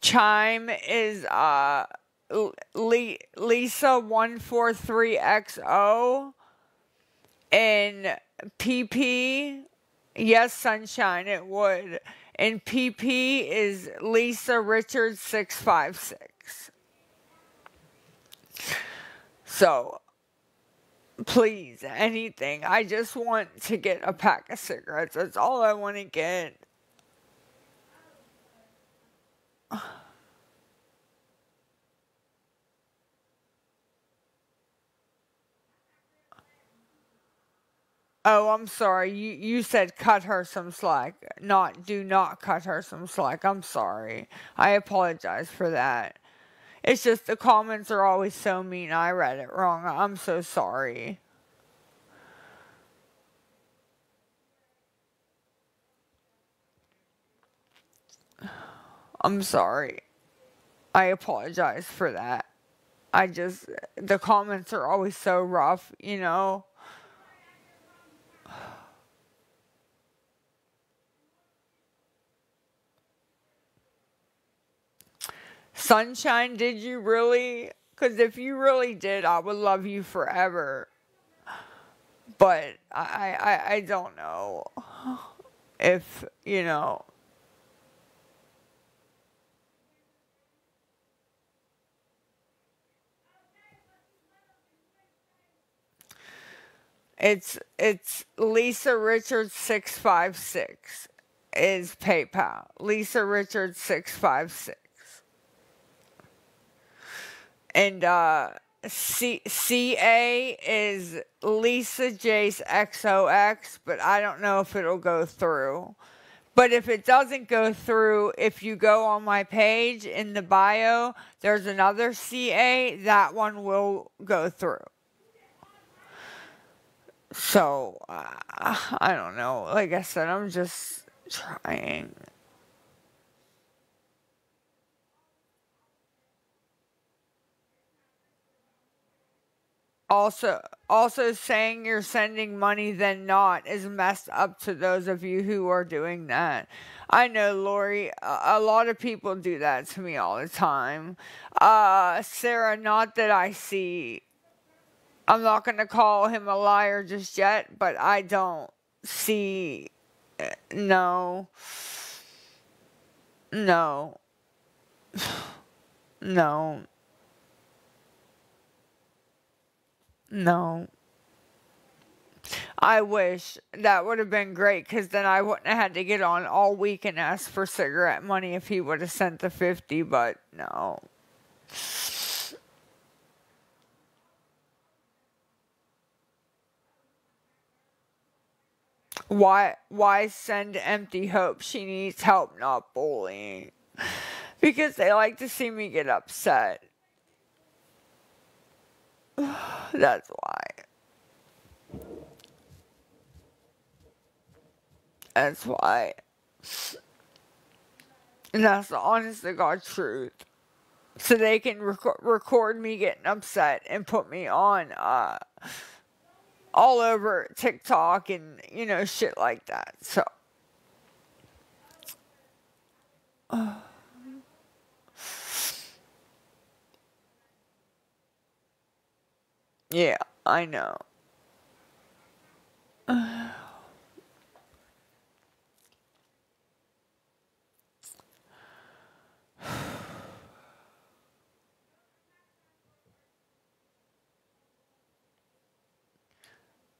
Chime is uh Lisa one four three XO and PP. Yes, sunshine. It would. And PP is Lisa Richards six five six. So please, anything. I just want to get a pack of cigarettes. That's all I want to get. Oh, I'm sorry. You you said cut her some slack. Not do not cut her some slack. I'm sorry. I apologize for that. It's just the comments are always so mean. I read it wrong. I'm so sorry. I'm sorry. I apologize for that. I just, the comments are always so rough, you know? Sunshine, did you really? Because if you really did, I would love you forever. But I, I, I don't know if, you know. It's it's Lisa Richards six five six is PayPal. Lisa Richards six five six. And uh C CA is Lisa Jace XOX, but I don't know if it'll go through. But if it doesn't go through, if you go on my page in the bio, there's another CA, that one will go through. So, uh, I don't know. Like I said, I'm just trying. Also, also saying you're sending money then not is messed up to those of you who are doing that. I know, Lori, a, a lot of people do that to me all the time. Uh, Sarah, not that I see I'm not going to call him a liar just yet, but I don't see. No. No. No. No. I wish that would have been great because then I wouldn't have had to get on all week and ask for cigarette money if he would have sent the 50, but no. Why why send empty hope? She needs help, not bullying. Because they like to see me get upset. That's why. That's why. And that's the honest to God truth. So they can rec- record me getting upset and put me on uh, all over TikTok and, you know, shit like that. So. yeah, I know.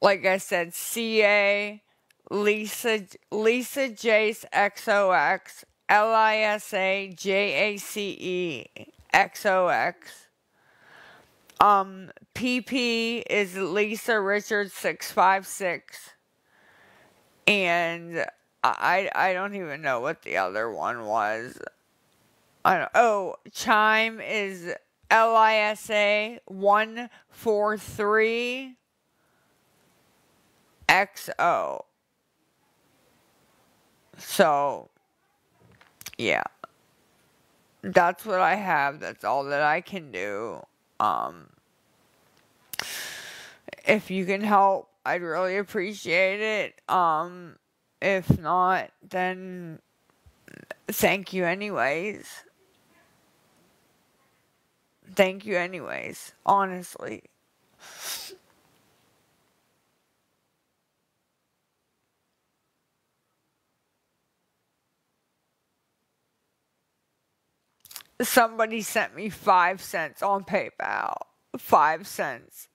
like I said, CA, Lisa, Lisa Jace XOX, L I S A J A C E X O X. Um, PP is Lisa Richards six five six, and I I don't even know what the other one was. I don't. Oh, Chime is L I S A one four three XO. So, yeah. That's what I have. That's all that I can do. Um, if you can help, I'd really appreciate it. Um, if not, then thank you anyways. thank you, anyways. Honestly. Somebody sent me five cents on PayPal. Five cents.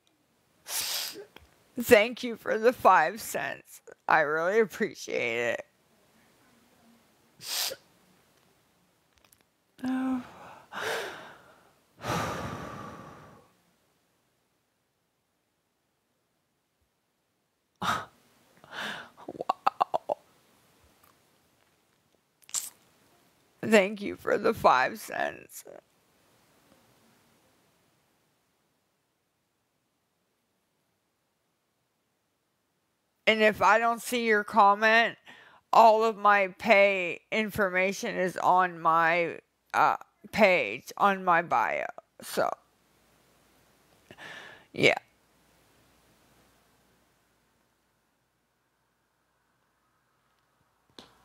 Thank you for the five cents. I really appreciate it. Thank you for the five cents. And if I don't see your comment, all of my pay information is on my uh, page, on my bio. So, yeah.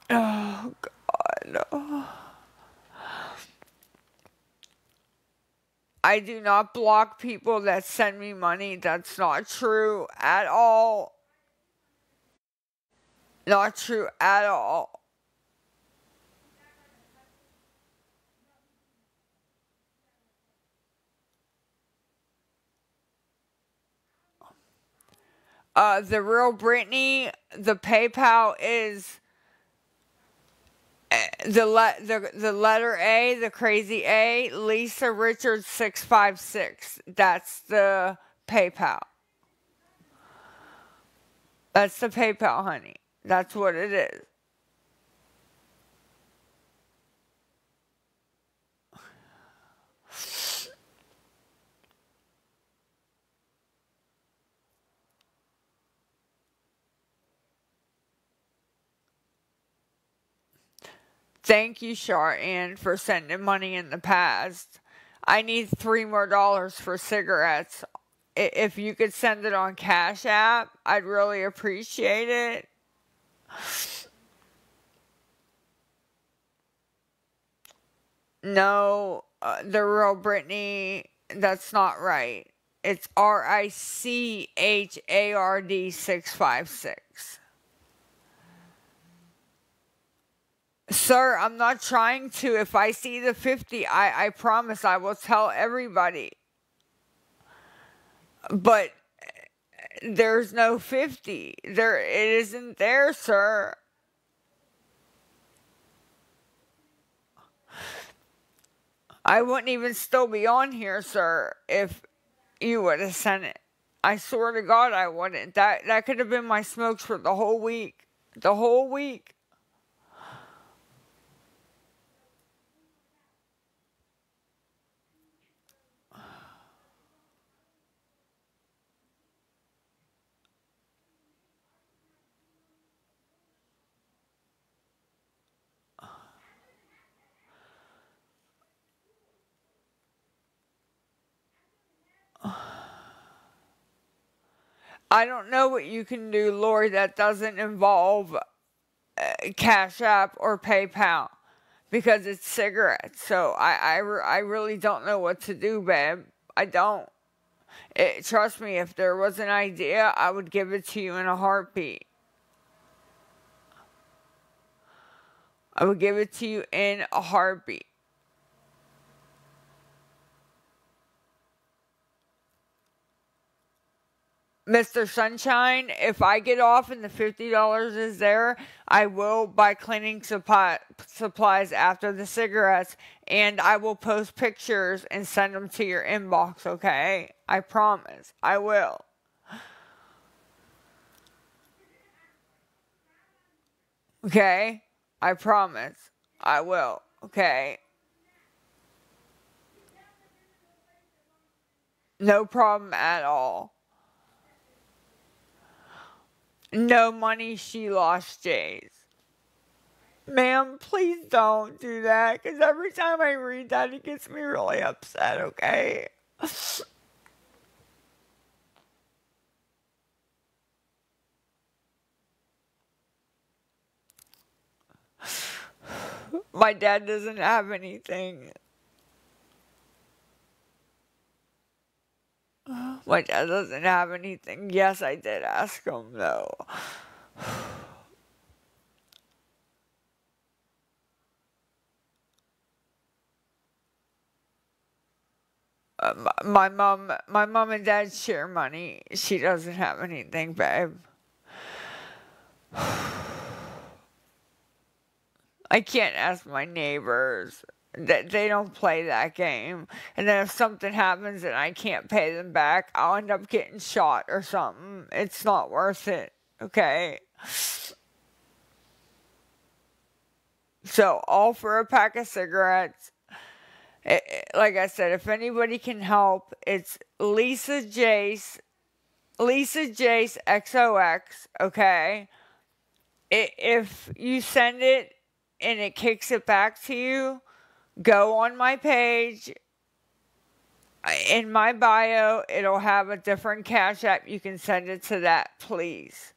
Oh, God. Oh. I do not block people that send me money. That's not true at all. Not true at all. Uh, the real Britney, the PayPal is the le- the the letter A, the crazy A, Lisa Richards six five six. That's the PayPal. That's the PayPal, honey. That's what it is. Thank you, Char for sending money in the past. I need three more dollars for cigarettes. If you could send it on Cash App, I'd really appreciate it. No, uh, the real Britney, that's not right. It's R I C H A R D 656. Sir, I'm not trying to. If I see the 50, I, I promise I will tell everybody. But eh, there's no 50. There it isn't there, sir. I wouldn't even still be on here, sir, if you would have sent it. I swear to God I wouldn't. That that could have been my smokes for the whole week. The whole week. I don't know what you can do, Lori, that doesn't involve uh, Cash App or PayPal because it's cigarettes. So I, I, I really don't know what to do, babe. I don't. It, trust me, if there was an idea, I would give it to you in a heartbeat. I would give it to you in a heartbeat. Mr. Sunshine, if I get off and the $50 is there, I will buy cleaning supply, supplies after the cigarettes and I will post pictures and send them to your inbox, okay? I promise. I will. Okay? I promise. I will. Okay? No problem at all. No money she lost Jays. Ma'am, please don't do that because every time I read that, it gets me really upset, okay? My dad doesn't have anything. My dad doesn't have anything. Yes, I did ask him though. Uh, my mom, my mom and dad share money. She doesn't have anything, babe. I can't ask my neighbors. That they don't play that game. And then if something happens and I can't pay them back, I'll end up getting shot or something. It's not worth it. Okay. So all for a pack of cigarettes. It, like I said, if anybody can help, it's Lisa Jace, Lisa Jace XOX. Okay. If you send it and it kicks it back to you, go on my page. In my bio, it'll have a different cash app. You can send it to that, please.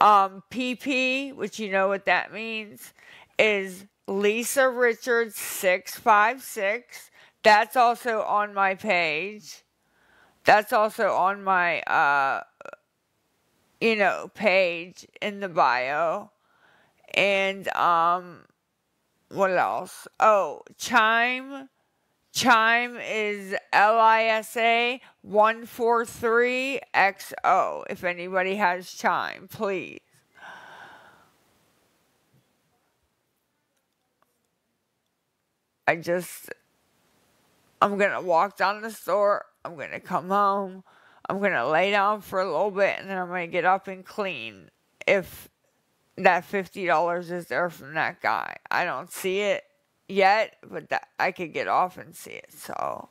Um, PP, which you know what that means, is Lisa Richards 656. That's also on my page. That's also on my, uh, you know, page in the bio. And, um, what else? Oh, Chime. Chime is L I S A 143XO. If anybody has Chime, please. I just, I'm going to walk down the store. I'm going to come home. I'm going to lay down for a little bit and then I'm going to get up and clean. If that $50 is there from that guy. I don't see it yet, but that I could get off and see it. So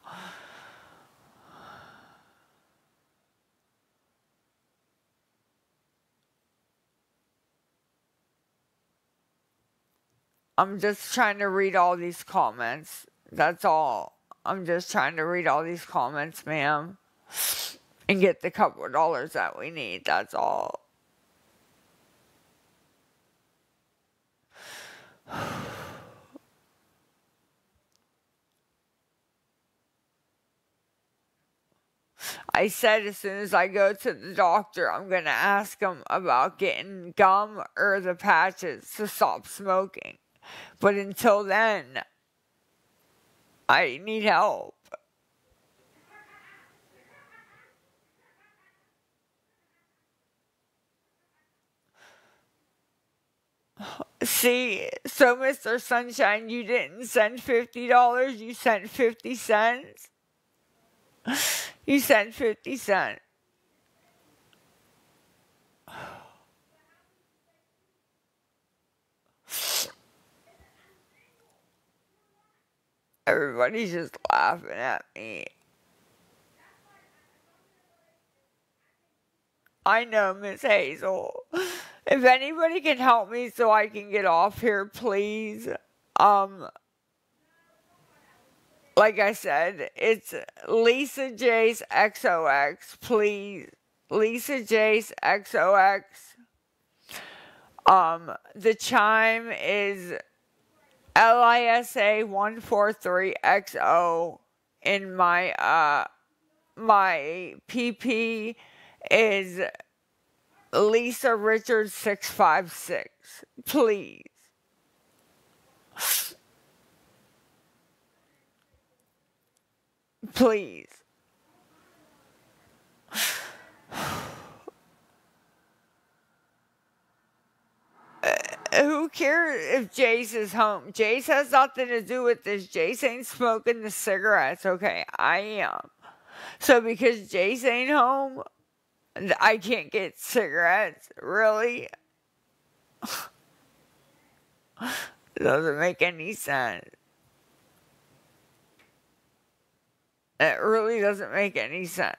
I'm just trying to read all these comments. That's all. I'm just trying to read all these comments, ma'am, and get the couple of dollars that we need. That's all. I said as soon as I go to the doctor, I'm going to ask him about getting gum or the patches to stop smoking. But until then, I need help. See, so Mr. Sunshine, you didn't send $50, you sent 50 cents. You sent 50 cents. Everybody's just laughing at me. I know, Miss Hazel. If anybody can help me so I can get off here, please. Um, like I said, it's Lisa Jace XOX, please. Lisa Jace XOX. Um, the chime is LISA 143XO in my uh my PP is Lisa Richards 656. Please. Please. Uh, who cares if Jace is home? Jace has nothing to do with this. Jace ain't smoking the cigarettes. Okay, I am. So because Jace ain't home, I can't get cigarettes. Really? doesn't make any sense. It really doesn't make any sense.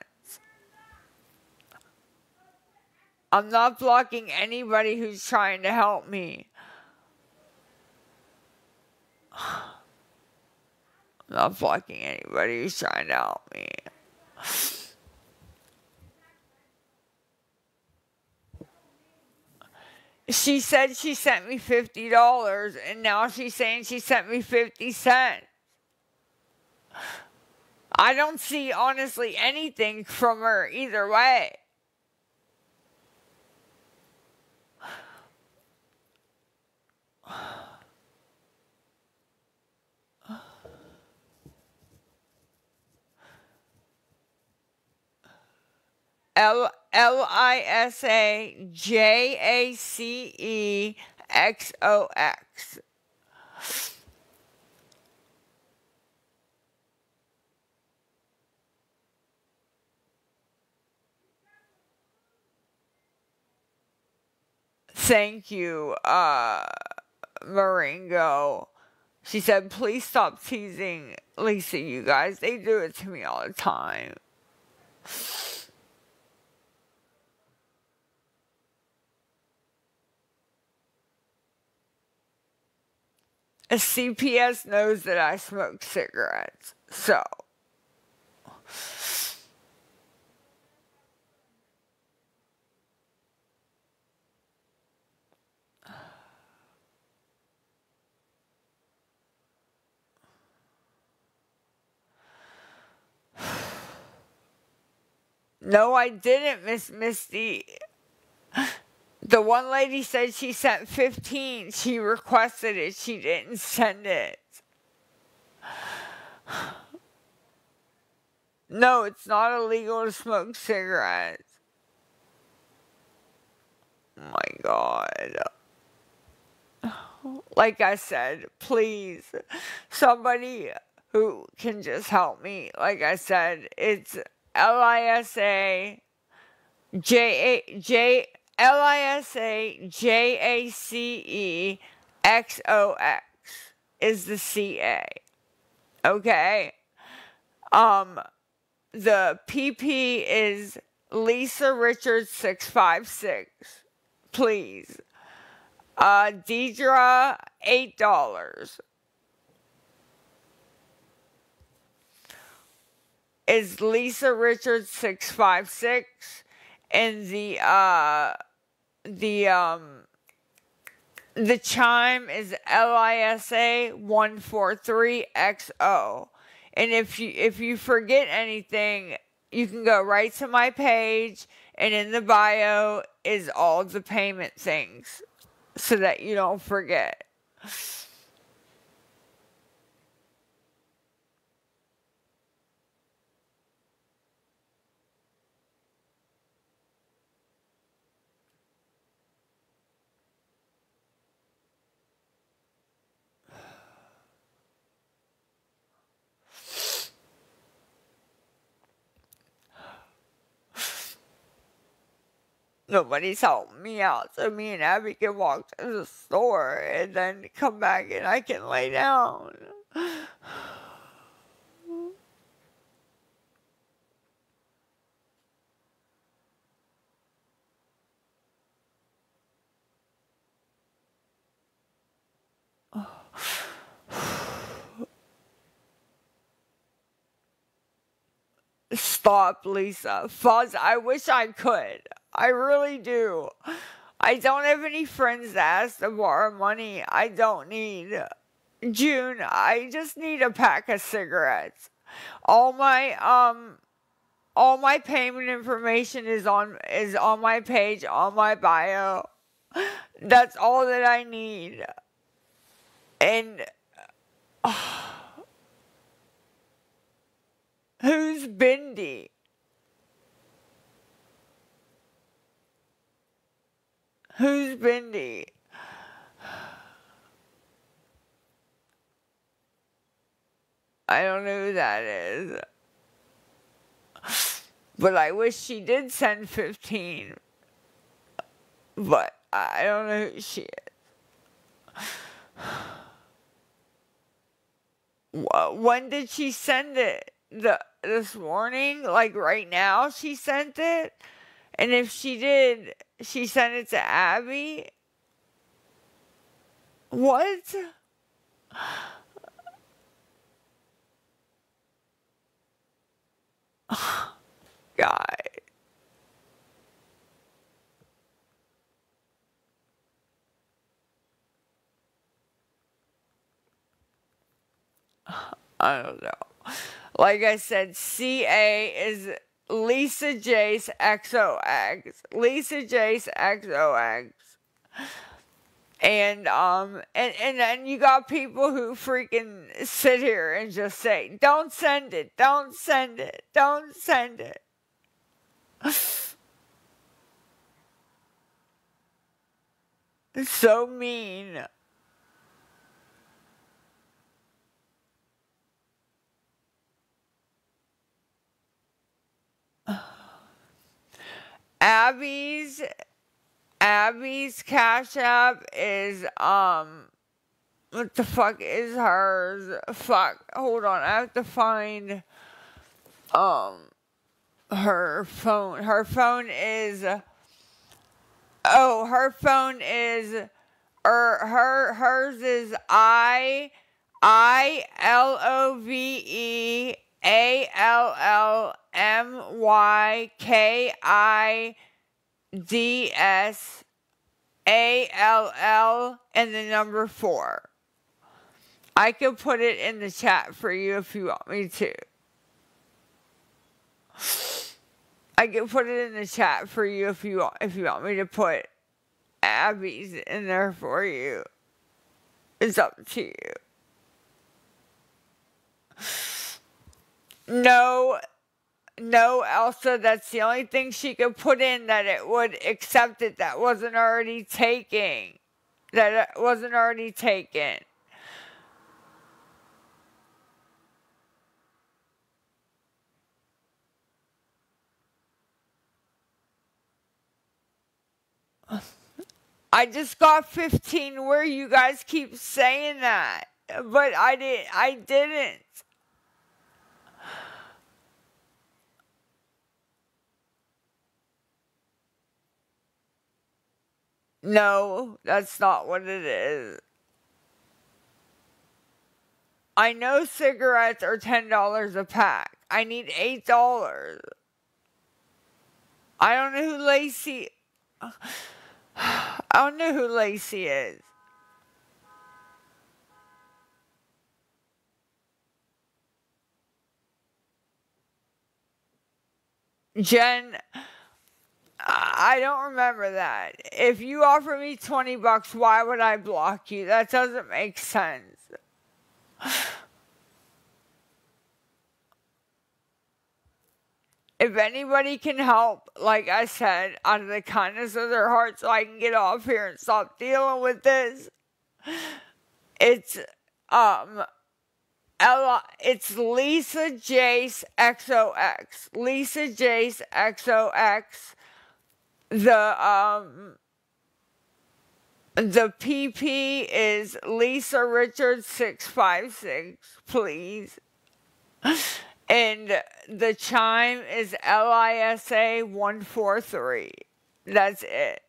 I'm not blocking anybody who's trying to help me. I'm not blocking anybody who's trying to help me. She said she sent me $50 and now she's saying she sent me 50 cents. I don't see honestly anything from her either way. L L I S A J A C E X O X. Thank you, uh, Maringo. She said, please stop teasing Lisa, you guys. They do it to me all the time. CPS knows that I smoke cigarettes, so. No, I didn't, Miss Misty. The one lady said she sent 15. She requested it. She didn't send it. No, it's not illegal to smoke cigarettes. Oh my God. Like I said, please, somebody who can just help me. Like I said, it's L I S A J A J L I S A J A C E X O X is the C A. Okay? Um the PP is Lisa Richards 656. Please. Uh Deidre $8. is Lisa Richards 656 and the uh the um the chime is LISA 143XO. And if you if you forget anything, you can go right to my page and in the bio is all the payment things so that you don't forget. Nobody's helping me out. So me and Abby can walk to the store and then come back and I can lay down. Stop, Lisa. Fuzz, I wish I could. I really do. I don't have any friends that ask to borrow money. I don't need. June, I just need a pack of cigarettes. All my um all my payment information is on is on my page on my bio. That's all that I need. And who's Bindi? Who's Bindi? I don't know who that is. But I wish she did send 15. But I don't know who she is. When did she send it? The this morning? Like right now she sent it? And if she did, she sent it to Abby? What? God. I don't know. Like I said, CA is Lisa Jace XOX. Lisa Jace XOX. And um and, and then you got people who freaking sit here and just say, Don't send it, don't send it, don't send it. It's so mean. Abby's Abby's Cash App is um what the fuck is hers? Fuck. Hold on. I have to find um her phone. Her phone is Oh, her phone is or er, her hers is I I L O V E A L L M Y K I D S A L L and the number four. I can put it in the chat for you if you want me to. I can put it in the chat for you if you want, if you want me to put Abby's in there for you. It's up to you. No, no, Elsa, that's the only thing she could put in that it would accept it that wasn't already taking. That wasn't already taken. I just got 15 where you guys keep saying that. But I didn't I didn't. No, that's not what it is. I know cigarettes are $10 a pack. I need $8. I don't know who Lacey. I don't know who Lacey is. Jen, I don't remember that. If you offer me 20 bucks, why would I block you? That doesn't make sense. If anybody can help, like I said, out of the kindness of their heart, so I can get off here and stop dealing with this, it's um Ella, it's Lisa Jace XOX. Lisa Jace XOX. The um the PP is Lisa Richards six five six, please. And the chime is LISA 143. That's it.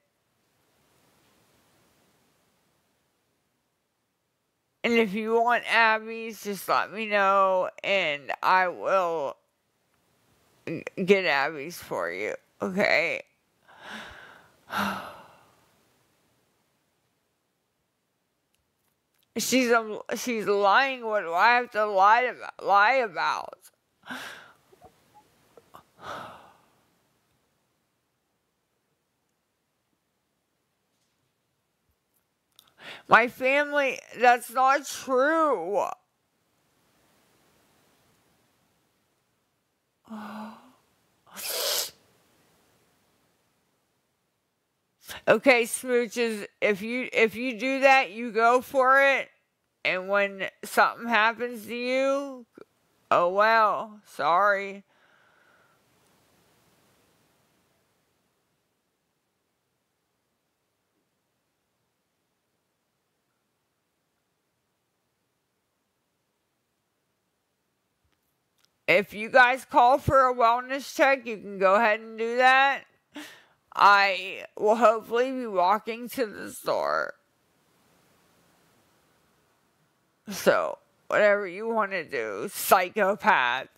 And if you want Abby's, just let me know and I will get Abby's for you. Okay? She's a, she's lying. What do I have to lie about? Lie about? My family, that's not true. okay, smooches, if you if you do that, you go for it. And when something happens to you, Oh well, sorry. If you guys call for a wellness check, you can go ahead and do that. I will hopefully be walking to the store. So, whatever you want to do, psychopath.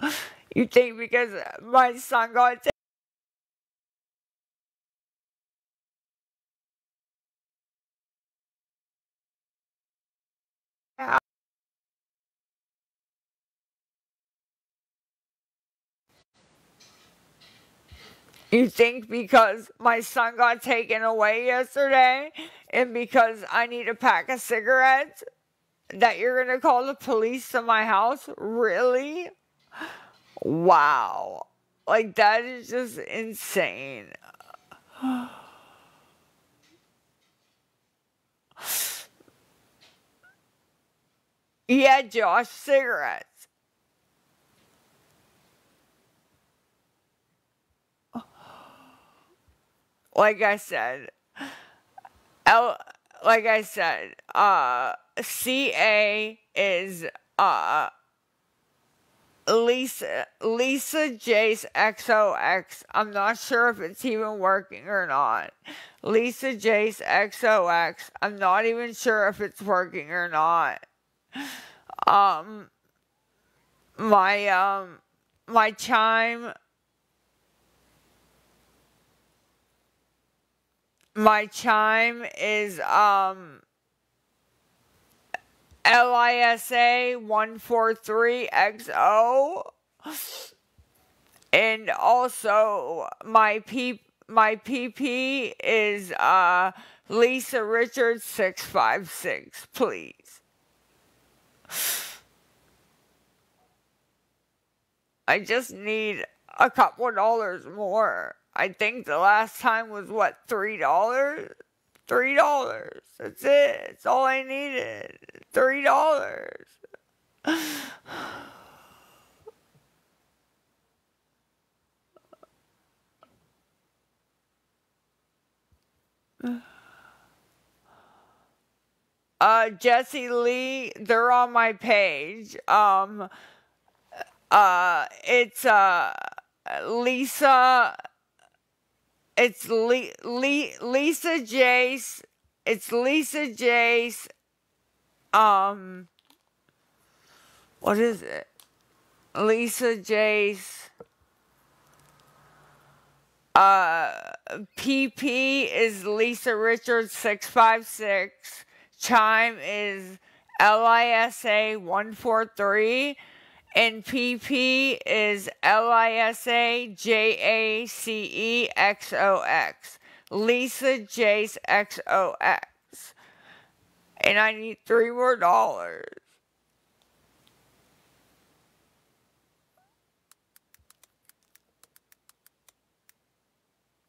You think because my son got You think because my son got taken away yesterday and because I need a pack of cigarettes that you're going to call the police to my house? Really? Wow. Like, that is just insane. yeah, Josh, cigarettes. Like I said, L, like I said, uh, CA is uh Lisa Lisa Jace XOX. I'm not sure if it's even working or not. Lisa Jace XOX. I'm not even sure if it's working or not. Um my um my chime my chime is um LISA 143XO and also my P my PP is uh Lisa Richards 656 please. I just need a couple dollars more I think the last time was what, three dollars? Three dollars. That's it. That's all I needed. Three dollars. Uh, Jesse Lee, they're on my page. Um, uh, it's, uh, Lisa it's Le- Le- Lisa Jace. It's Lisa Jace. Um, what is it? Lisa Jace. Uh, PP is Lisa Richards 656. Chime is LISA 143 and PP is L I S A J A C E X O X. Lisa Jace X O X. And I need three more dollars.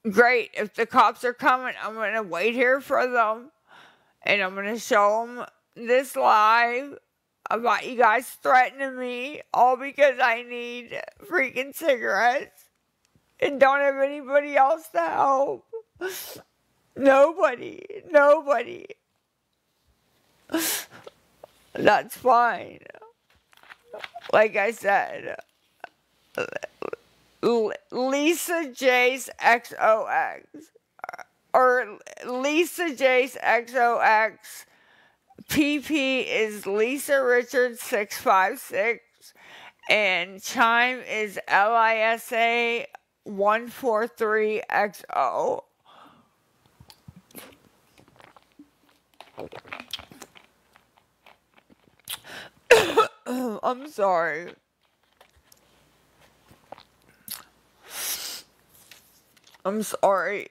Great. If the cops are coming, I'm going to wait here for them. And I'm going to show them this live about you guys threatening me all because I need freaking cigarettes and don't have anybody else to help. Nobody. Nobody. That's fine. Like I said, Lisa Jace XOX or Lisa Jace XOX PP is Lisa Richards 656 and Chime is LISA 143XO. I'm sorry. I'm sorry.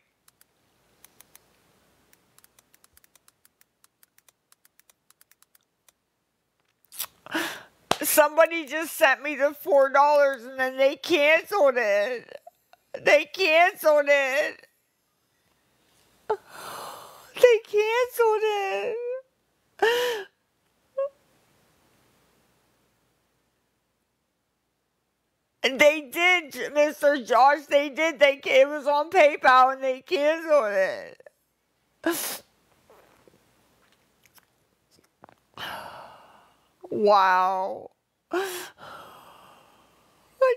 Somebody just sent me the four dollars and then they canceled it. They canceled it. They canceled it. They did, Mr. Josh. They did. They it was on PayPal and they canceled it. Wow. I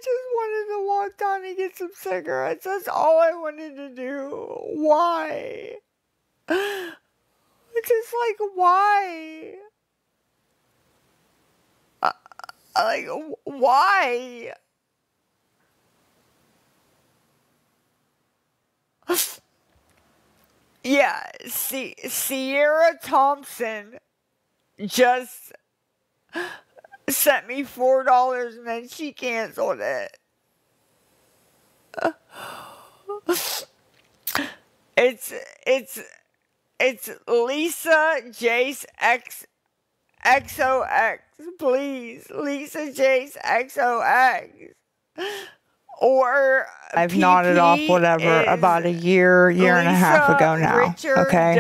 just wanted to walk down and get some cigarettes. That's all I wanted to do. Why? It's Just like, why? Uh, like, why? yeah, see, Sierra Thompson just sent me four dollars and then she canceled it. It's it's it's Lisa Jace X XOX. Please, Lisa Jace XOX. Or I've nodded off whatever about a year, year and a half ago now. Richard, okay.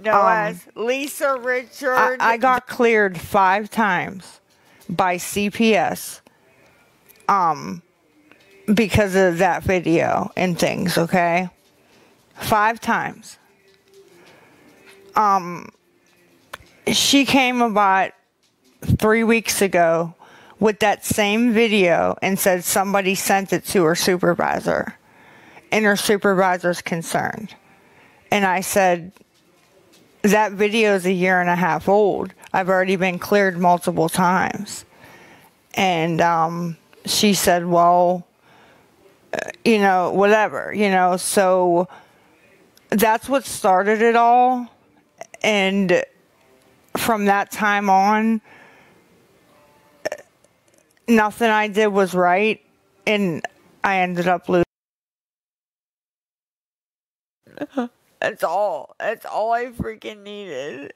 no, Um, as Lisa Richard. I, I got cleared five times by CPS um because of that video and things, okay? Five times. Um she came about 3 weeks ago with that same video and said somebody sent it to her supervisor and her supervisor's concerned. And I said, that video is a year and a half old. I've already been cleared multiple times. And um, she said, well, uh, you know, whatever, you know, so that's what started it all. And from that time on, uh, nothing I did was right. And I ended up losing. That's all. That's all I freaking needed.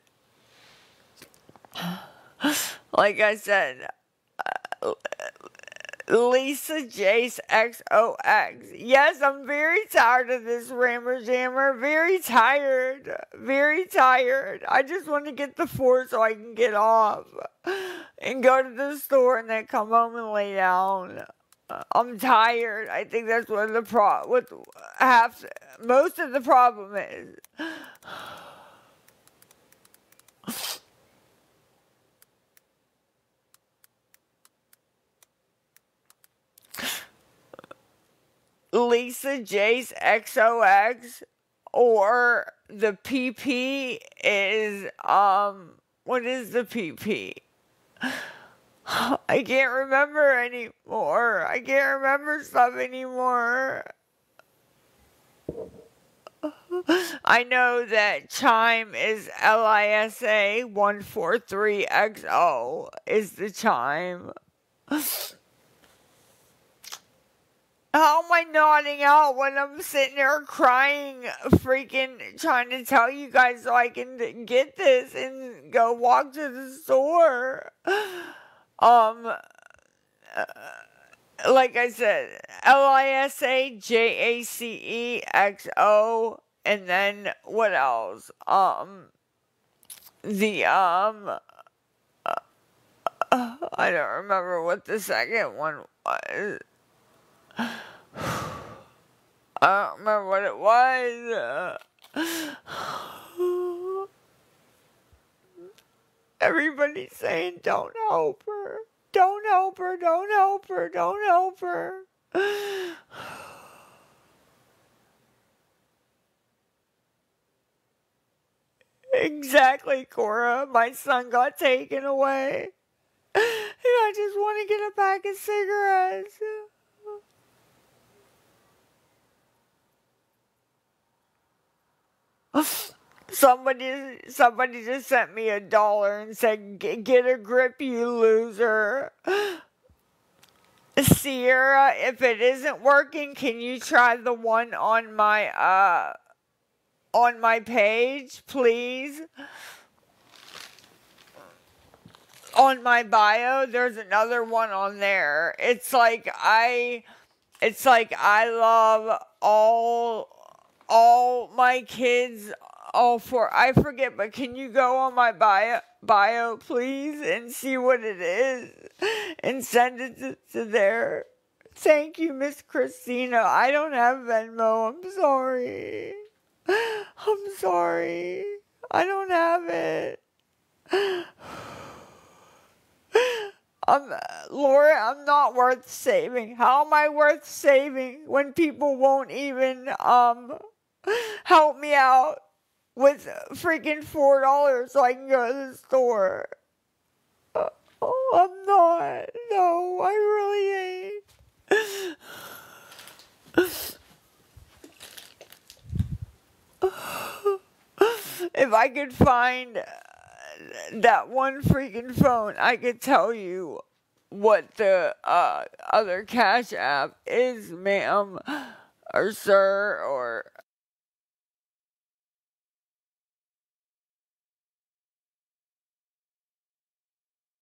Like I said, uh, Lisa Jace XOX. Yes, I'm very tired of this Rammer Jammer. Very tired. Very tired. I just want to get the four so I can get off and go to the store and then come home and lay down. I'm tired. I think that's what the pro what half most of the problem is. Lisa Jace XOX or the PP is um what is the PP? I can't remember anymore. I can't remember stuff anymore. I know that chime is L I S A 143XO is the chime. How am I nodding out when I'm sitting there crying, freaking trying to tell you guys so I can get this and go walk to the store? Um, uh, like I said, L I S A J A C E X O, and then what else? Um, the um, uh, I don't remember what the second one was. I don't remember what it was. Everybody's saying, don't help her. Don't help her. Don't help her. Don't help her. Exactly, Cora. My son got taken away. And I just want to get a pack of cigarettes. Somebody, somebody just sent me a dollar and said, "Get a grip, you loser." Sierra, if it isn't working, can you try the one on my uh on my page, please? On my bio, there's another one on there. It's like I it's like I love all all my kids all four I forget, but can you go on my bio bio please and see what it is and send it to, to there. Thank you, Miss Christina. I don't have Venmo. I'm sorry. I'm sorry. I don't have it. I'm Laura, I'm not worth saving. How am I worth saving when people won't even um help me out with freaking four dollars so I can go to the store? Uh, oh, I'm not. No, I really ain't. if I could find uh, that one freaking phone, I could tell you what the uh, other Cash App is, ma'am. or sir or